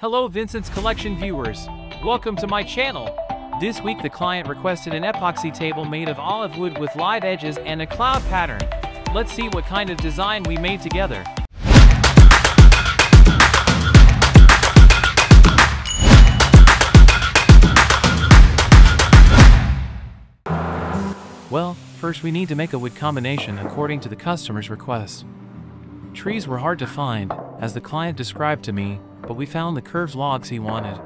Hello Vincent's Collection viewers. Welcome to my channel. This week the client requested an epoxy table made of olive wood with live edges and a cloud pattern. Let's see what kind of design we made together. Well, first we need to make a wood combination according to the customer's request. Trees were hard to find, as the client described to me, but we found the curved logs he wanted.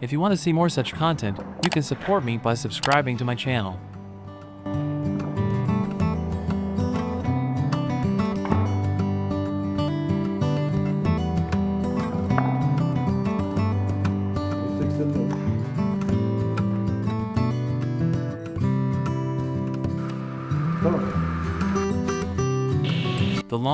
If you want to see more such content, you can support me by subscribing to my channel.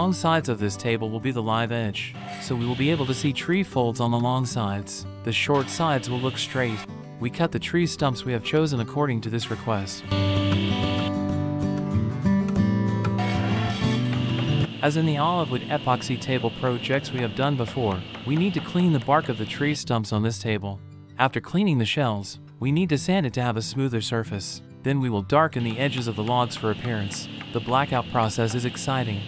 Long sides of this table will be the live edge, so we will be able to see tree folds on the long sides. The short sides will look straight. We cut the tree stumps we have chosen according to this request. As in the olive wood epoxy table projects we have done before, we need to clean the bark of the tree stumps on this table. After cleaning the shells, we need to sand it to have a smoother surface. Then we will darken the edges of the logs for appearance. The blackout process is exciting.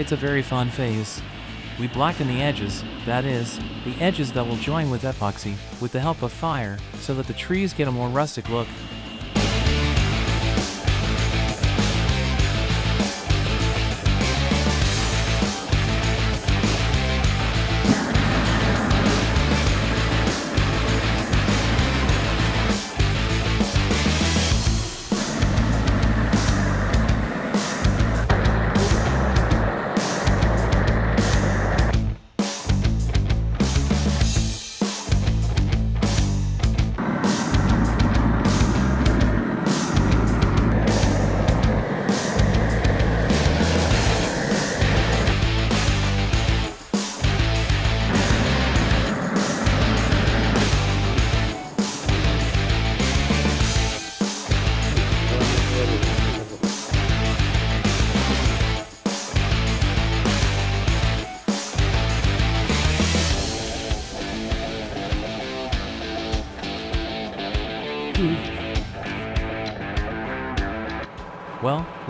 It's a very fun phase. We blacken the edges, that is, the edges that will join with epoxy, with the help of fire, so that the trees get a more rustic look.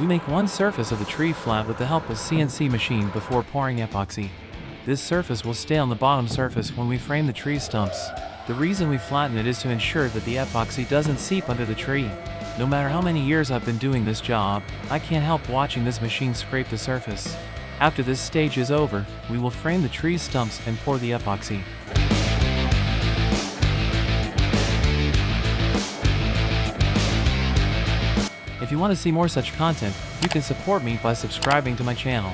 We make one surface of the tree flat with the help of CNC machine before pouring epoxy. This surface will stay on the bottom surface when we frame the tree stumps. The reason we flatten it is to ensure that the epoxy doesn't seep under the tree. No matter how many years I've been doing this job, I can't help watching this machine scrape the surface. After this stage is over, we will frame the tree stumps and pour the epoxy. Want to see more such content, you can support me by subscribing to my channel.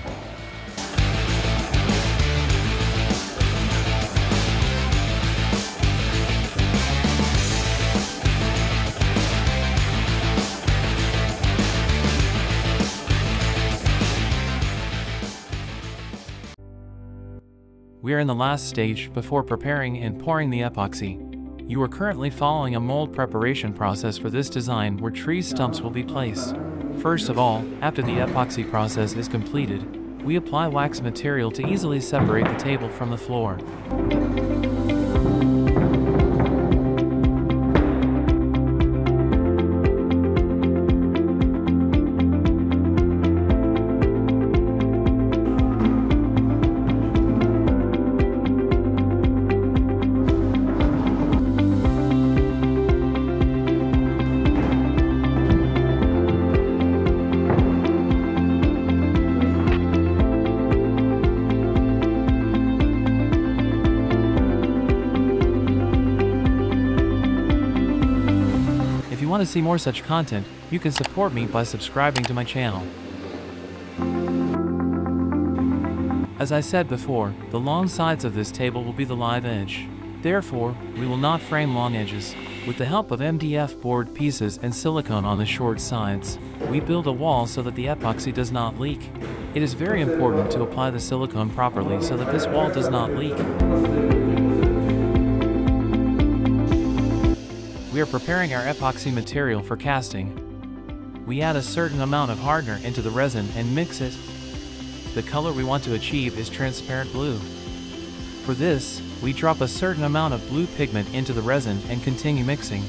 We are in the last stage before preparing and pouring the epoxy. You are currently following a mold preparation process for this design where tree stumps will be placed. First of all, after the epoxy process is completed, we apply wax material to easily separate the table from the floor. To see more such content, you can support me by subscribing to my channel. As I said before, the long sides of this table will be the live edge. Therefore, we will not frame long edges. With the help of MDF board pieces and silicone on the short sides, we build a wall so that the epoxy does not leak. It is very important to apply the silicone properly so that this wall does not leak. We are preparing our epoxy material for casting. We add a certain amount of hardener into the resin and mix it. The color we want to achieve is transparent blue. For this, we drop a certain amount of blue pigment into the resin and continue mixing.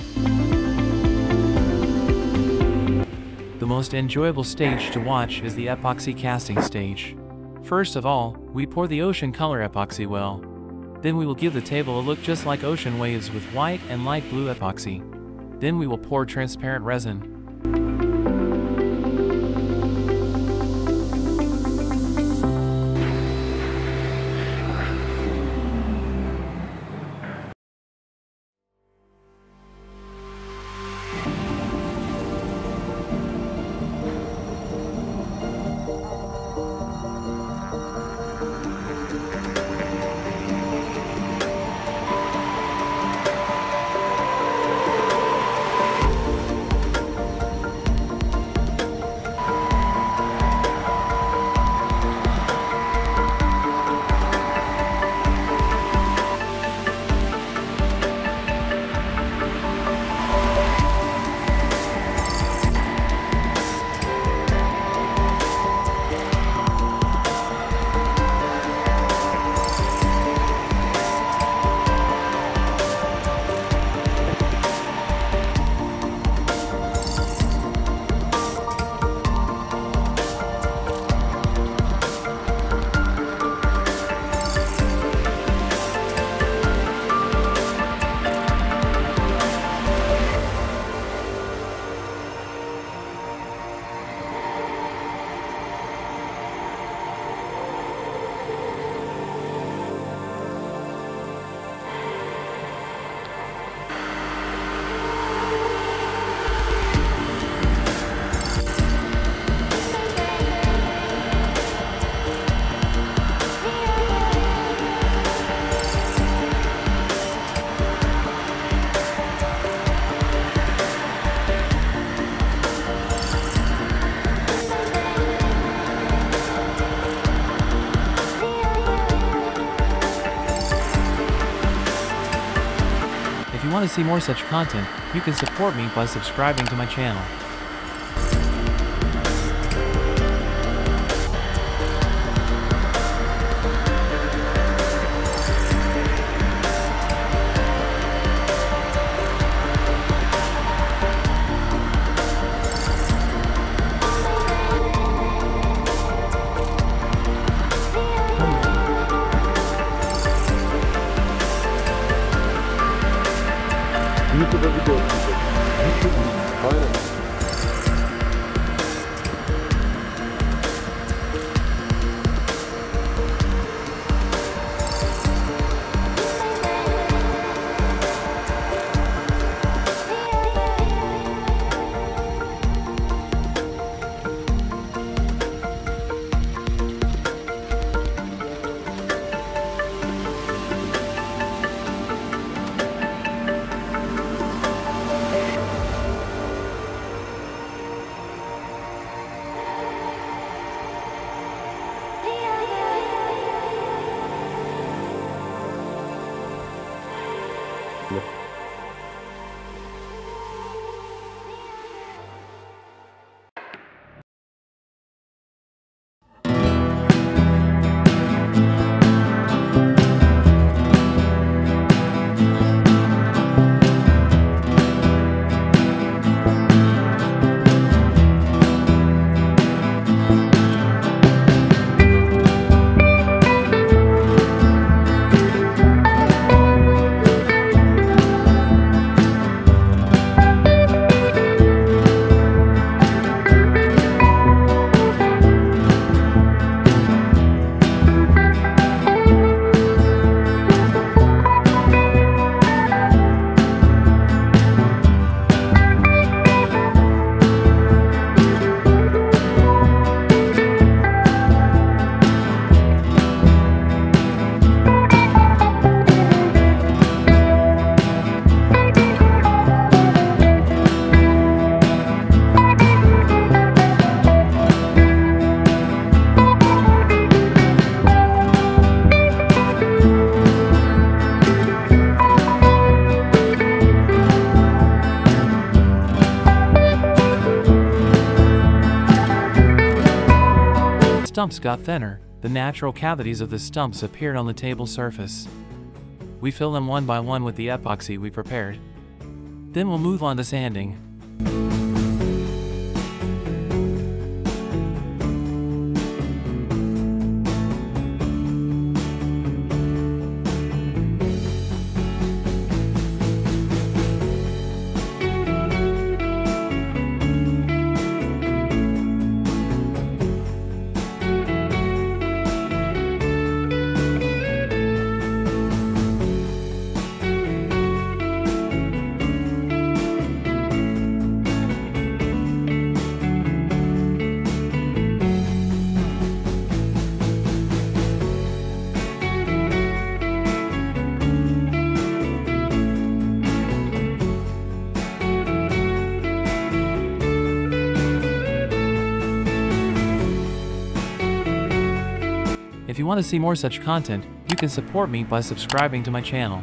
The most enjoyable stage to watch is the epoxy casting stage. First of all, we pour the ocean color epoxy well. Then we will give the table a look just like ocean waves with white and light blue epoxy. Then we will pour transparent resin. Want to see more such content, you can support me by subscribing to my channel. Stumps got thinner, the natural cavities of the stumps appeared on the table surface. We fill them one by one with the epoxy we prepared. Then we'll move on to sanding. Want to see more such content, you can support me by subscribing to my channel.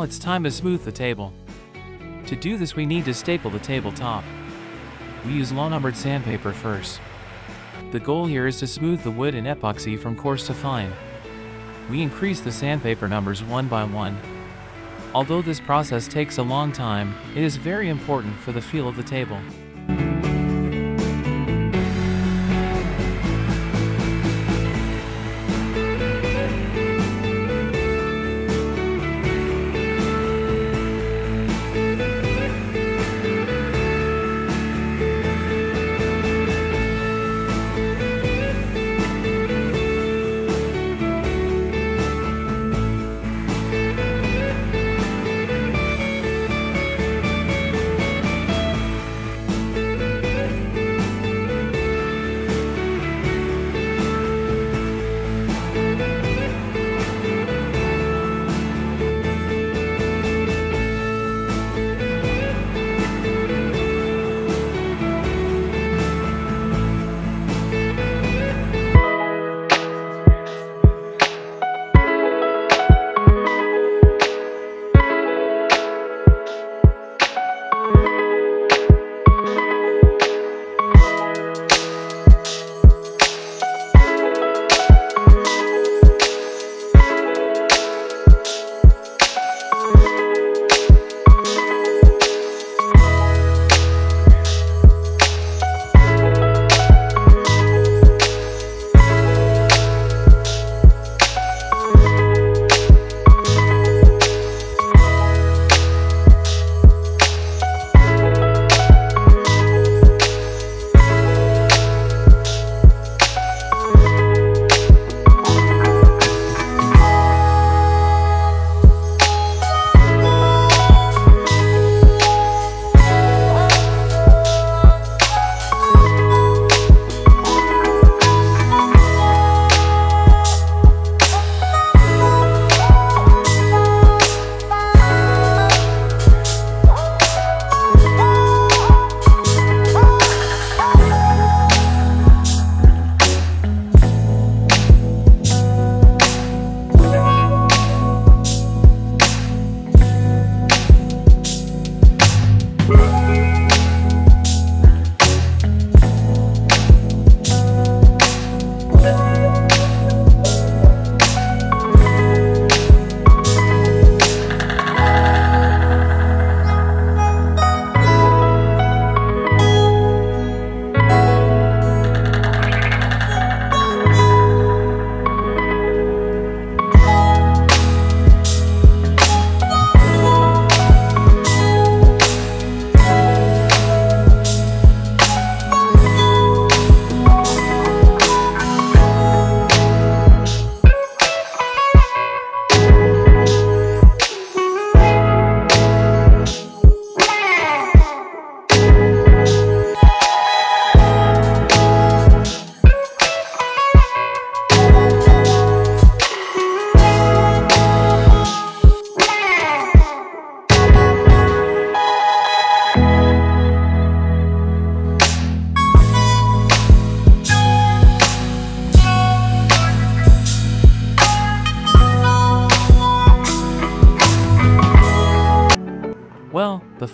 Now it's time to smooth the table. To do this we need to staple the tabletop. We use low-numbered sandpaper first. The goal here is to smooth the wood and epoxy from coarse to fine. We increase the sandpaper numbers one by one. Although this process takes a long time, it is very important for the feel of the table.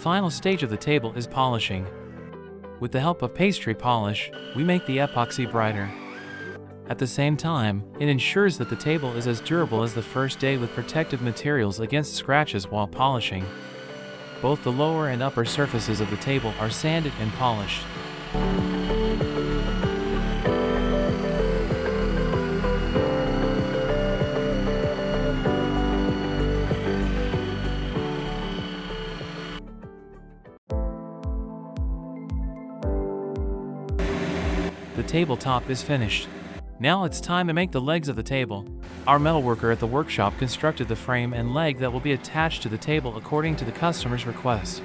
Final stage of the table is polishing. With the help of pastry polish, we make the epoxy brighter. At the same time, it ensures that the table is as durable as the first day with protective materials against scratches while polishing. Both the lower and upper surfaces of the table are sanded and polished. The tabletop is finished. Now it's time to make the legs of the table. Our metalworker at the workshop constructed the frame and leg that will be attached to the table according to the customer's request.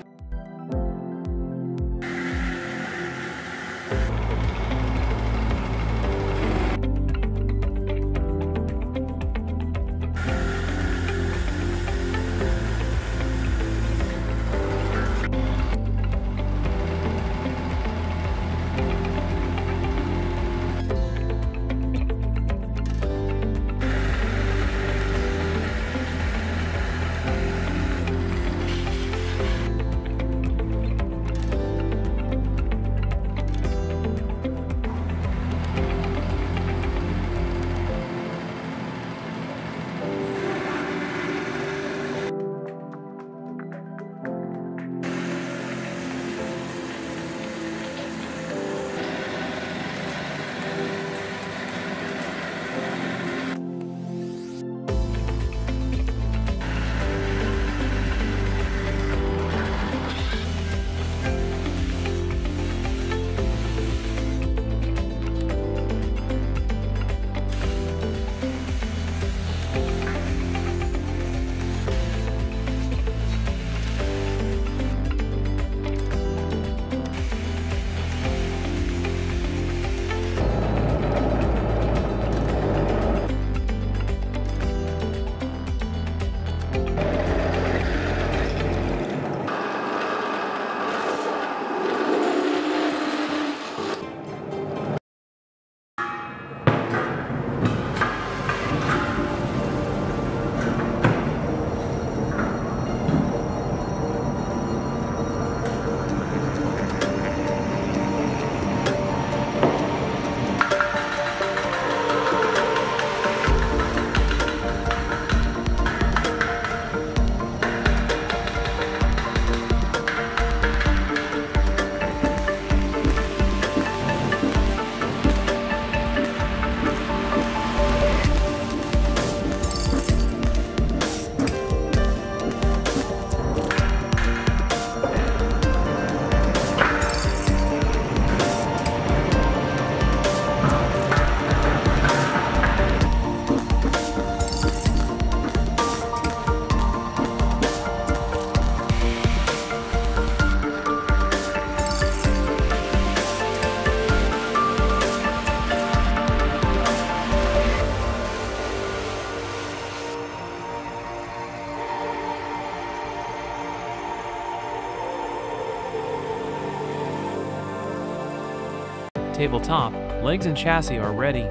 Tabletop, legs and chassis are ready.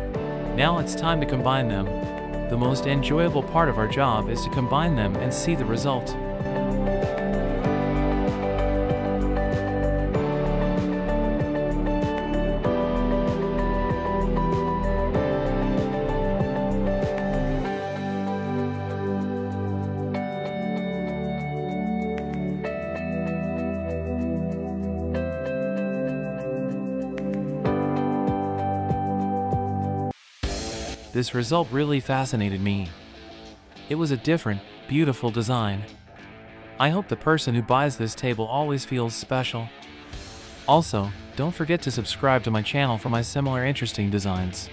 Now it's time to combine them. The most enjoyable part of our job is to combine them and see the result. This result really fascinated me. It was a different, beautiful design. I hope the person who buys this table always feels special. Also, don't forget to subscribe to my channel for my similar interesting designs.